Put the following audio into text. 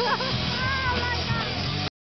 ああ、うまい。